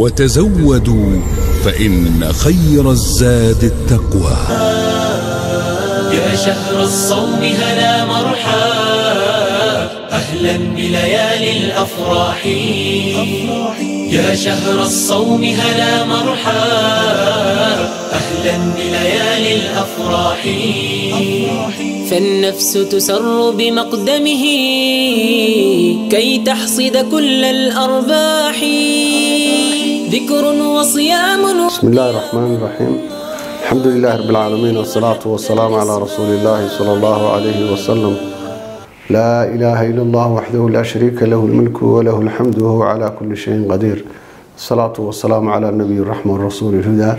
وتزودوا فإن خير الزاد التقوى. يا شهر الصوم هلا مرحى أهلا بليالي الأفراح. يا شهر الصوم هلا مرحى أهلا بليالي الأفراح. فالنفس تسر بمقدمه كي تحصد كل الأرباح. ذكر وصيام. بسم الله الرحمن الرحيم. الحمد لله رب العالمين والصلاة والسلام على رسول الله صلى الله عليه وسلم. لا إله إلا الله وحده لا شريك له الملك وله الحمد وهو على كل شيء قدير. الصلاة والسلام على النبي الرحمة الرسول الهدى.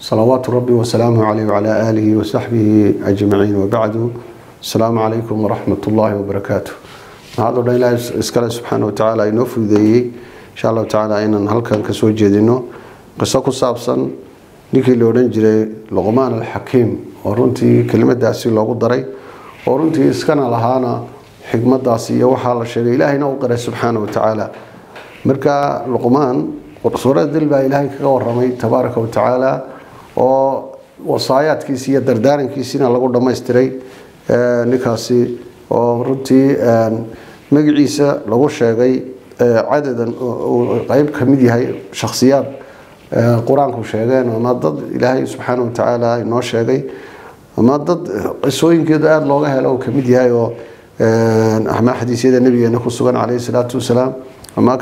صلوات ربي وسلامه عليه وعلى آله وصحبه أجمعين. وبعد السلام عليكم ورحمة الله وبركاته. هذا الله سبحانه وتعالى. ينفذ ذي insha allahu tacaala inaan halkan ka soo jeedino qiso ku saabsan ninkii la odhan jiray luqmaan alxakiim oo runtii kelimadaasi loogu daray oo runtii iskana lahaana xikmadaas iyo waxaa la sheegay ilaahayna u qaray subxaana wa marka luqmaan suurada dil ilaahay kaga waramay tabaaraka watacaala oo wasaayaadkiisi iyo dardaarankiisiina lagu dhammaystiray ninkaasi oo runtii magiciisa lagu sheegay cadadan uu qeyb ka mid yahay shakhsiyaad qur'aanku sheegeen ama dad ilaahay subxaana watacaala inoo sheegay ama dad qisooyinkeedu aada looga helo uu ka mid yahay oo ama xadiisyada nabigeena ku sugan caleyhi salaatu wasalaam ama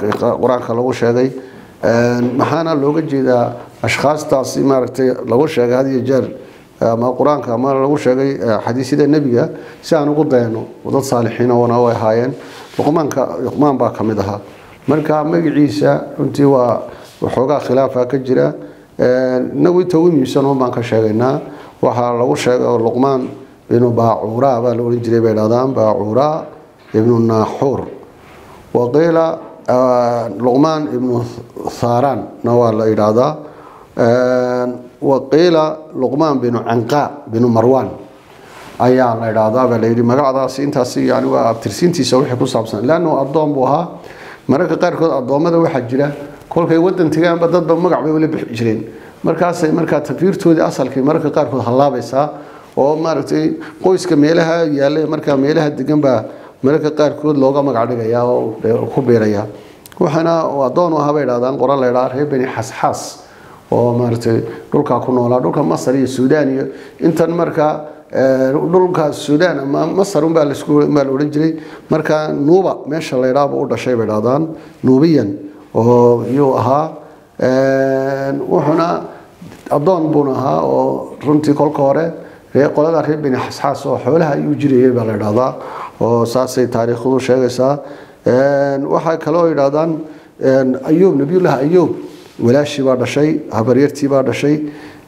qur'aanka lagu sheegay maxaana looga jeedaa ashkhaastaasi maaragtay lagu sheegay had iyo jeer ama qur'aanka ama lagu sheegay xadiisyada nebiga si aan ugu dayano dad saalixiin oona way ahaayeen luqmaanka luqmaan baa ka mid ahaa. Marka magaciisa runtii waa waxoogaa khilaafa ka jira. Inagu inta ugu muhiimsan un baan ka sheegaynaa. Waxaa lagu sheegay luqmaan ibnu baacuura baa la odhan jiray bay dhahdaan baacuura ibnu naaxuur. Waqiila luqmaan ibnu thaaraanna waa la yidhaahdaa. Waqiila luqmaan binu canqaa binu marwaan ayaa la idhaahdaa baa layidhi magacdaasi intaasi yani waa abtirsiintiisa wixii ku saabsan. Leannu addoon buu ahaa. Mararka qaarkood addoommada waxaa jira kolkay wadan tegaanba dadba magac bay ula bixi jireen. Markaasay markaa tafiirtoodii asalkii mararka qaarkood hallaabaysaa oo maaragtay qoyska meelaha yaalla markaa meelaha degan baa mararka qaarkood looga magac dhigayaa oo ku biiraya waxaana addoon u ahaa bay dhahdaan qoran la ydhaha reer beni xasxaas oo maaragtay dhulkaa ku noolaa dhulka masar iyo suudaan iyo intan markaa dhulka suudaan ama masar unbaa lasbaa la odhan jiray. Markaa nuuba meesha la ydhaaba u dhashay bay dhahdaan. Nuubiyan oo yuu ahaa wuxuuna addoon buuna ahaa oo runtii kolka hore qolada reer beni xasxaas oo xoolaha ayuu jirayay baa la idhahdaa oo saasay taariikhdu sheegaysaa. Waxaa kaloo yidhahdaan ayuub nabiyullahi ayuub walaashii baa dhashay habaryartii baa dhashay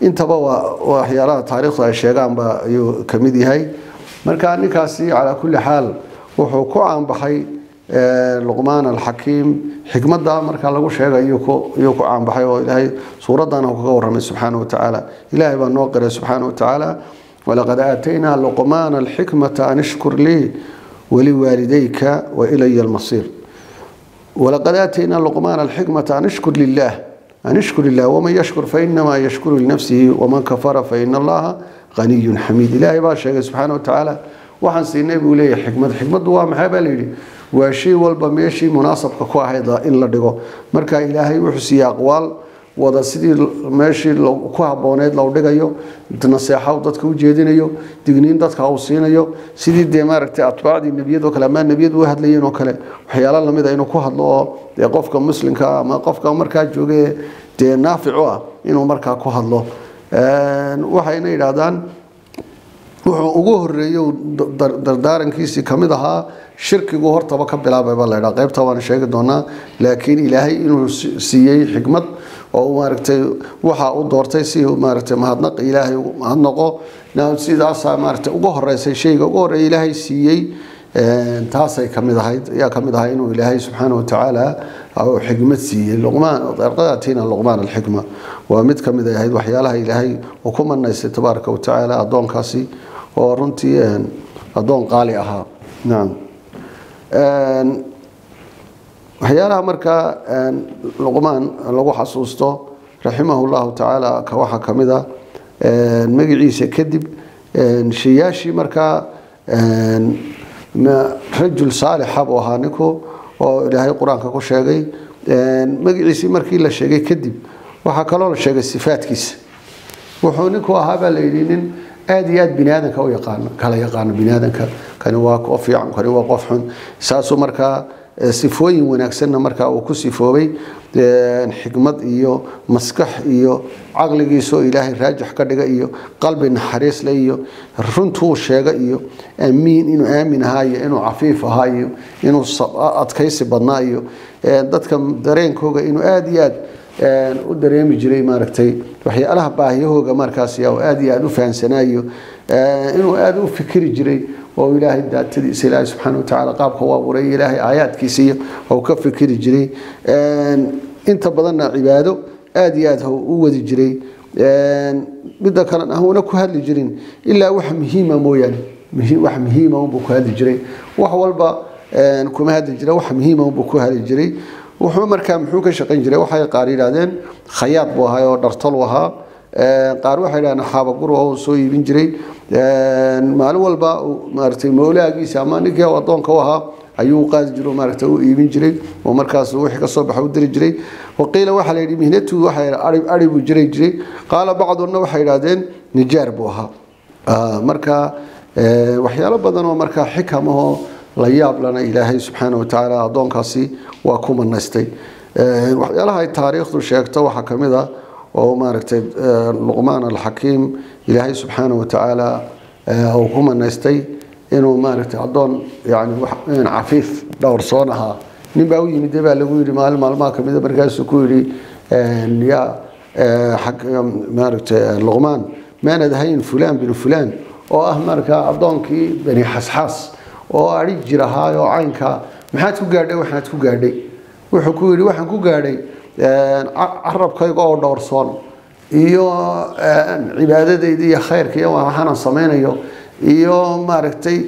intaba waa waxyaalaha taariikhdu ay sheegaanba ayuu ka mid yahay. Marka ninkaasi calaa kulli xaal wuxuu ku caanbaxay luqmaan alxakiim. Xikmada markaa lagu sheegay iyuu ku caanbaxay oo ilaahay suuradana kaga waramay subxaana watacaala ilaahay baa noo qiray subxaana watacaala walaqad aataynaa luqmaana alxikmata an ishkur lii waliwaalidayka wailaya almasiir. Walaqad aataynaa luqmaana alxikmata an ishkur lilah an ishkur lilah waman yashkur fainamaa yashkuru linafsihi waman kafara faina allaha ganiyun xamiid ilaahay baa sheegay subxaana watacaala waxaan siinay buu leeyahay xikmad xikmaddu waa maxay baa layidhi waa shay walba meeshii munaasabka ku ahayd in la dhigo marka ilaahay wuxuu siiyey aqwaal wada sidii meeshii ku habooneyd loo dhigayo naseexo dadka u jeedinayo digniin dadka uu siinayo sidii dee maaragtay atbaacdii nebiyadoo kale ama nebiyadu u hadlayeen oo kale waxyaalo la mid a inuu ku hadlo oo dee qofka muslimka ama qofka markaa jooga dee naaficu ah inuu markaa ku hadlo. Waxayna yidhaahdaan wuxuu ugu horeeyey dardaarankiisii ka mid ahaa shirkigu hortaba ka bilaababa laydhaa qaybta waan sheegi doonaa laakiin ilaahay inuu siiyey xikmad oo maaragtay waxa uu doortay si maaragtay mahadnaq ilaahay mahadnaqo sidaasaa maaragtay ugu horeysay shayga ugu horreeya ilaahay siiyey taasay ka mid ahayd ayaa ka mid ahaa inuu ilaahay subxaana watacaala xikmad siiyey. Luqmaan arqadaatiina luqmaan alxikma waa mid ka mid ay ahayd waxyaalaha ilaahay uu ku manaystay tabaaraka watacaala addoonkaasi oo runtii addoon qaali ahaa. Nacam waxyaalaha markaa luqmaan lagu xasuusto raximahu llahu tacaala ka waxaa ka mid a magaciisa kadib shayaashii markaa rajul saalixa buu ahaa ninku oo ilaahay qur'aanka ku sheegay magaciisii markii la sheegay kadib waxaa kaloo la sheegay sifaadkiisa wuxuu ninku ahaa baa la yidhi nin aada iyo aada bini aadanka u yaqaano kala yaqaano bini aadanka kani waa qof fiican kani waa qof xun. Saasuu markaa sifooyin wanaagsanna markaa uu ku sifoobay xikmad iyo maskax iyo caqligiisoo ilaahay raajix ka dhiga iyo qalbi naxariisle iyo runtuu sheega iyo amiin inuu aamin ahaa iyo inuu cafiif ahaa iyo inuu adkaysi badnaa iyo dadka dareenkooga inuu aada iyo aad u dareemi jiray maaragtay waxyaalaha baahiyahooga markaas aada iyo aada u fahansanaayo inuu aada u fikiri jiray oo ilaahay daatadiisa ilaahay subxaana watacaala qaabka u abuuray ilaahay aayaadkiisa iyo ou ka fikiri jiray. Inta badanna cibaado aada iyo aada u wadi jiray. Midda kalena ahuna ku hadli jirin ilaa wax muhiima mooyaane. Wax muhiima unbuu ku hadli jiray. Wax walba kuma hadli jira wax muhiima unbuu ku hadli jiray. Wuxuu markaa muxuu ka shaqayn jiray waxay qaar yidhaahdeen khayaad buu ahaa oo dhartolu ahaa qaar waxay yidhahdeen xaabaguru oo soo iibin jiray. Maalin walba maaragtay mawlaagiisa ama ninkii addoonka u ahaa ayuu qaadi jiro maaragtay u iibin jiray oo markaas wixii ka baxa u diri jiray. Waqiila waxaa la yidhi mihnatu waxay ari buu jiray jiray. Qaala bacduna waxay yidhaahdeen nijaar buu ahaa. Marka waxyaalo badan oo markaa xikamahoo la yaab lana ilaahay subxaana watacaala addoonkaasi waa ku manaystay. Waxyaalaha ay taariikhdu sheegto waxaa ka mid ah oo maaragtay luqmaan alxakiim ilaahay subxaana watacaala uu ku manaystay inuu maaragtay addoon yani cafiif dhowrsoon ahaa nin baa u yimid baa lagu yidhi maalin maalmaha kamida markaasuu ku yidhi yaa maaragtay luqmaan maanad ahayn fulaan binu fulaan oo ah markaa addoonkii bani xasxaas oo ari jir ahaa oo caynkaa maxaad ku gaadhay waxaad ku gaadhay? Wuxuu ku yidhi waxaan ku gaadhay carabkayga oo dhowrsoon iyo cibaadadayda iyo khayrka iyo waxaanan samaynayo iyo maaragtay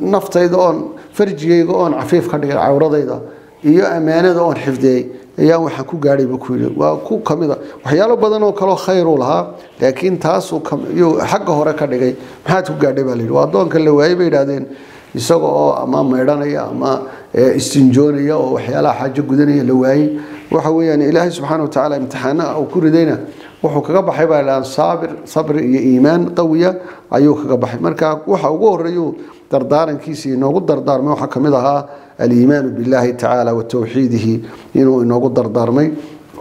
naftayda oon farjigayga oon cafiif ka dhigay cawradayda iyo ammaanada oon xifdiyey ayaa waxaan ku gaadhay buu ku waa ku kamida waxyaalo badan oo kaloo khayruu lahaa laakiin taasuu xagga hore ka dhigay maxaad ku gaadhay baa la yidhi. Waa addoonka la waayey bay yidhahdeen isaga oo ama maydhanaya ama istinjoonaya oo waxyaalaha xaajo gudanaya la waayey waxa weeyaan ilaahay subxaana watacaala imtixaanaha uu ku ridayna wuxuu kaga baxay baa dhahaan saabir sabri iyo iimaan qawiya ayuu kaga baxay. Marka waxa ugu horeeyu dardaarankiisa inoogu dardaarmay waxaa ka mid ahaa aliimaanu billahi tacaala wa towxiidihi inuu inoogu dardaarmay.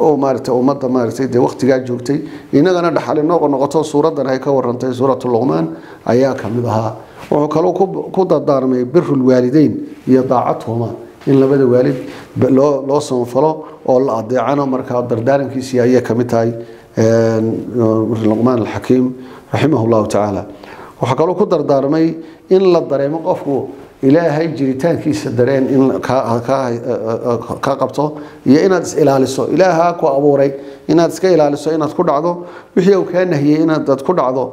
Oo maaragtay ummadda maaragtay dee waqtigaa joogtay inagana dhaxal inooga noqoto suuraddan ay ka warantay suuratu luqmaan ayaa ka mid ahaa. Wuxuu kaloo ku dardaarmay biru lwaalideyn iyo daacatuhuma in labada waalid loo samafalo oo la adeecano markaa dardaarankiisii ayay ka mid tahay luqmaan alxakiim raximah llahu tacaala waxaa kaloo ku dardaarmay in la dareemo qofku ilaahay jiritaankiisa dareen in ka qabto iyo inaad is ilaaliso ilaaha ku abuuray inaad iska ilaaliso inaad ku dhacdo. Wixii uu kaa nahiyey inaad ku dhacdo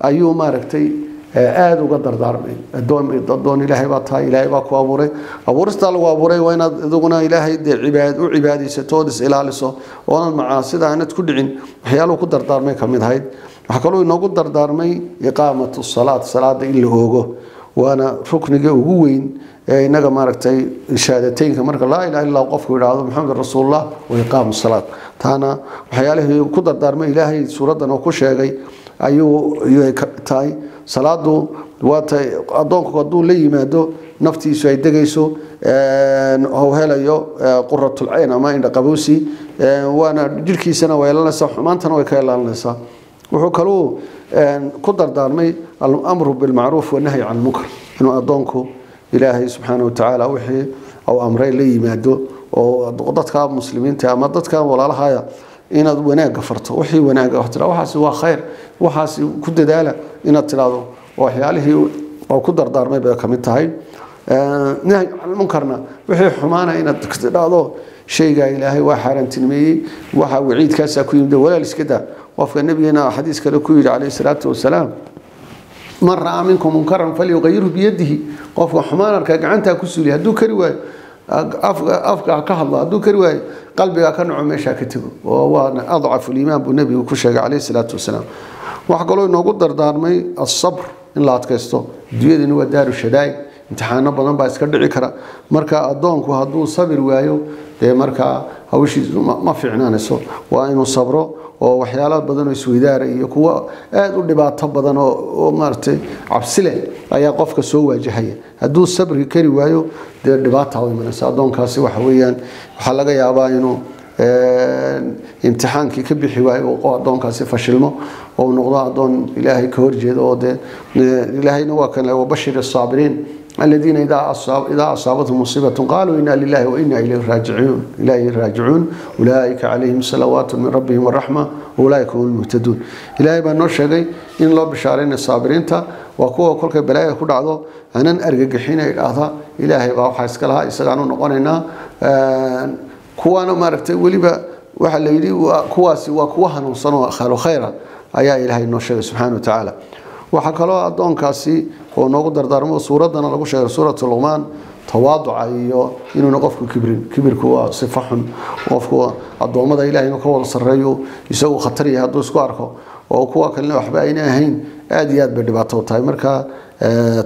ayuu maaragtay aada uga dardaarmay adoon ilaahay baa tahay ilaahay baa ku abuuray. Abuuristaa lagu abuuray waa inaad iduguna ilaahay dee u cibaadaysato ood is ilaaliso oonan macaasida aanad ku dhicin waxyaaluhu ku dardaarmay ka mid ahayd. Waxaa kaloo inoogu dardaarmay iqaamatu salaad salaada in la oogo waana rukniga ugu weyn ee inaga maaragtay shahaadateynka. Marka laa ilaha illa qofku yidhaahdo maxamed rasuulullah wa iqaamu salaad taana waxyaalihii ku dardaarmay ilaahay suuraddan oo ku sheegay أيو يه تاي صلاة دو واتي أدون قدو لي ما دو نفتي سوي دقيسو هو هلا يو قرة العين ما عند قبوسي وأنا جركي سنة ويا لنا صح ما أنتنا ويا كلا لنا صح وحكلو قدر دارمي الأمر بالمعروف والنهي عن المكر إنه أدونكو إلهي سبحانه وتعالى وحي أو أمري لي ما دو أو ضغطت كاب مسلمين تامضت كاب ولا لها إن وناقة فرت وحي وناقة فرت وحاس هو خير waxaasi ku dadaala inaad tidhaahdo waxyaalihii oo ku dardaarmay bay ka mid tahay. Nahyi can munkarna wixii xumaana inaad tidhaahdo shaygaa ilaahay waa xaaraantinimeeyey waxa waciidkaasaa ku yimid walaal iska qofka nabigeena xadiis kale ku yidhi calayhi salaatu wasalaam man ra'aa minkum munkaran falyuqayirhu biyadihi. Qofka xumaan arkaa gacantaa ku suuliya hadduu kari waayo afka ka hadlo hadduu kari waayo qalbiga ka naco meeshaa ka tego. Oo waana adcafu liimaan buu nebigu ku sheegay calayhi salaatu wasalaam. Waxaa kaloo inoogu dardaarmay asabr in la adkaysto. Adduunyadani waa daaru shadaay imtixaano badan baa iska dhici kara. Marka addoonku hadduu sabir waayo dee markaa hawshiisu ma fiicnaanayso waa inuu sabro oo waxyaalo badan oo isweydaara iyo kuwo aada u dhibaato badan oo oo maaragtay cabsi leh ayaa qofka soo waajahaya. Hadduu sabri kari waayo dee dhibaata u imanaysa addoonkaasi waxa weeyaan waxaa laga yaabaa inuu imtixaankii ka bixi waayo oo addoonkaasi fashilmo oo noqdo adoon ilaahay ka horjeeda oo de ilaahayna waa kan wabashir asaabiriin aladiina idaa asaabathum musiibat qaaluu ina lilahi waina ilaahi raajicuun. Ulaaika calayhim salawaatu min rabbihim waraxma waulaaika hum lmuhtaduun ilaahay baa noo sheegay in loo bishaarayna saabiriinta. Waa kuwa kolkay balaaya ku dhacdo aanan argagixin ay dhahda. Ilaahay baa waxaa iska lahaa isagaanu noqonaynaa kuwaana maaragtay weliba waxaa la yidhi kuwaasi waa kuwa hanuunsanoo khaalu khayra ayaa ilaahay noo sheegay subxaana wa tacaala. Waxaa kaloo addoonkaasi oo noogu dardaarmo suuraddana lagu sheegay suuratu luqmaan tawaaduca iyo inuuna qofku kibrin kibirku waa sifo xun qofku addoommada ilahay inuu ka wada sarreeyo isagu khatar yahay hadduu isku arko oo kuwa kalena waxba ayna ahayn aada iyo aad bay dhibaato u tahay. Marka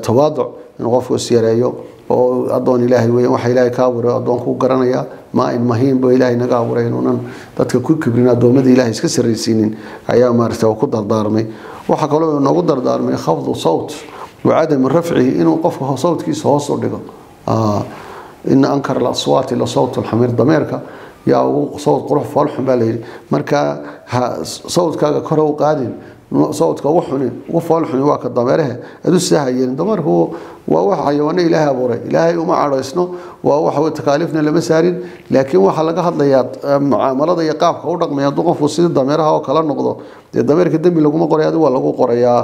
tawaaduc inuu qofku isyareeyo oo addoon ilaahay weeyaan waxa ilaahay ka abuuray addoonku u garanaya maa in mahiin boo ilaahay naga abuuray inuunan dadka ku kibrin addoommada ilaahay iska sarraysiinin ayaa maaragtay ku dardaarmay. Waxaa kaloo noogu dardaarmay khafdu sawt wacadami rafcihi inuu qofka sawtkiisa hoos u dhigo ina ankara alaswaati la sawt lxamiir dameerka yaa ugu sawt qurux foolxun baa layidhi marka sawtkaaga kore u qaadin sawdka ugu xunin ugu foolxuni waa ka dameerahe adu sidaa ha yeelin dameerku waa wax xayawaano ilaahay abuuray. Ilaahay uma cadhaysno waa waxa takaaliifna lama saarin. Laakiin waxaa laga hadlayaa mucaamalada iyo qaabka u dhaqmaya hadduu qofku sidii dameeraha oo kala noqdo. Dee dameerka dembi laguma qoray adigu waa lagu qorayaa.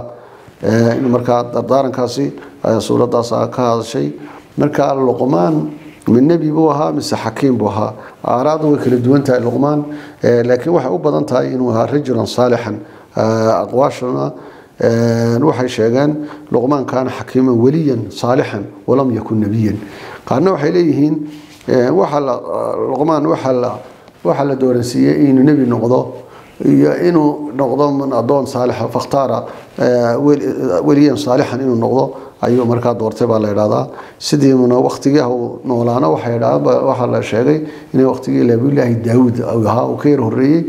In markaa dardaarankaasi ayaa suuradaas ka hadashay. Marka luqmaan min nebi buu ahaa mise xakiim buu ahaa? Aaraadu way kala duwan tahay luqmaan. Laakiin waxay u badan tahay inuu ahaa rajulan saalixan aqwaashana waxay sheegeen luqmaan kaana xakiiman weliyan saalixan walam yakun nebiyan qaarna waxay leeyihiin luqmaan waxa la dooransiiyey inuu nebi noqdo iyo inuu noqdo adoon saalixa fakhtaara weliyan saalixan inuu noqdo ayuu markaa doortay baa la idhahdaa sidii waqtigii uu noolaana waxaa la sheegay inay waqtigii nabiyullaahi daawuud ahaa uu ka yar horreeyey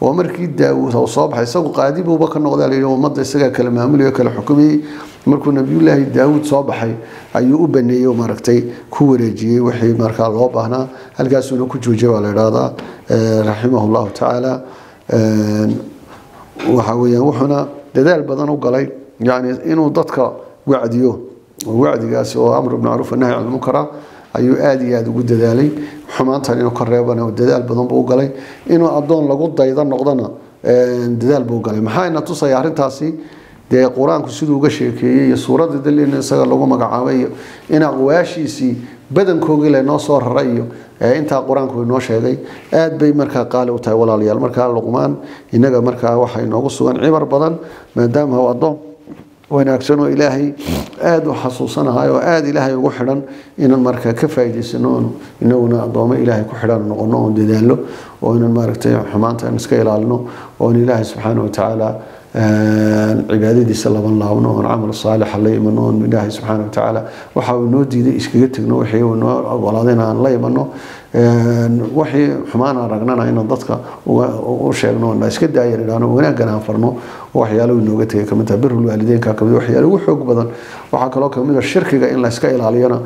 oo markii daawuud uu soo baxay isagu qaadi buuba ka noqday la yidhi ummadda isagaa kala maamulayo kala xukumayey markuu nabiyullaahi daawuud soo baxay ayuu u baneeyey oo maaragtay ku wareejiyey wixii markaa loo baahnaa. Halkaasuuna ku joojiyay baa la idhahdaa raximah llahu tacaala waxa weeyaan wuxuuna dadaal badan u galay yani inuu dadka wacdiyo wacdigaasi oo amr bimacruuf nahy can ayuu aada iyo aada ugu dadaalay xumaantan inuu ka reebana dadaal badan buu galay inuu addoon lagu dayda noqdona dadaal buu galay. Maxaa ina tusaya arrintaasi? Dee qur'aanku siduu uga sheekeeyey iyo suuradda dalina isaga lagu magacaabay iyo in aqwaashiisii badankoogii laynoo soo raray iyo intaa qur'aanku inoo sheegay aad bay markaa qaali u tahay walaalayaal. Markaa luqmaan inaga markaa waxaa inoogu sugan cibar badan maadaama uu wanaagsan oo ilaahay aada u xasuusanahay oo aada ilaahay ugu xidhan inaan markaa ka faa'iidaysano inaguna addoomo ilaahay ku xidhan noqono oon dadaalno oo inaan maaragtay xumaanta aan iska ilaalino oon ilaahay subxaana watacaala cibaadadiisa laban laabno oon camal saalixa la imano oon ilaahay subxaana watacaala waxa uu noo diiday iskaga tegno wixii uu noo ogolaadayna aan la imano wixii xumaan aan ragnana inaan dadka u sheegno na iska daayan idhaano wanaaggan aan farno waxyaalo inooga tegay ka mid tahay birul waalideynka ka mid waxyaalo ugu xoog badan. Waxaa kaloo ka mid a shirkiga in la iska ilaaliyana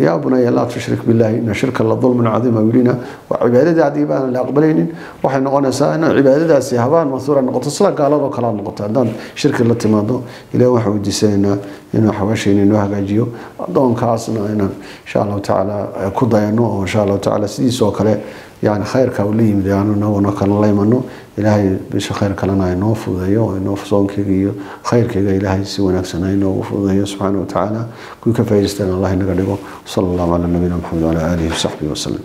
yaa bunaya laa tushrik billahi ina shirka la dulmin cadiima wilina waa cibaadadaadii baan la aqbalaynin. Waxay noqonaysaa in cibaadadaasi habaan masuura noqoto sida gaaladoo kale aad noqoto haddaan shirki la timaado ilaah waxaa weydiisanaynaa inuu xawaashayna inoo hagaajiyo addoonkaasna inaan insha allahu tacaala ku dayano oo insha allahu tacaala sidiisoo kale yani khayrka la yimid aanu inagoona kale la imano ilaahay bisha khayr kalena inoo fududeeyo inoo soonkeyga iyo khayrkeyga ilaahay si wanaagsan inoogu fududeeyo subxaana wa tacaala. Kuwii ka faa'idaysteen allah inaga dhigo sala allahu cala nabiyina maxamed wala aalihi wasaxbihi wasalam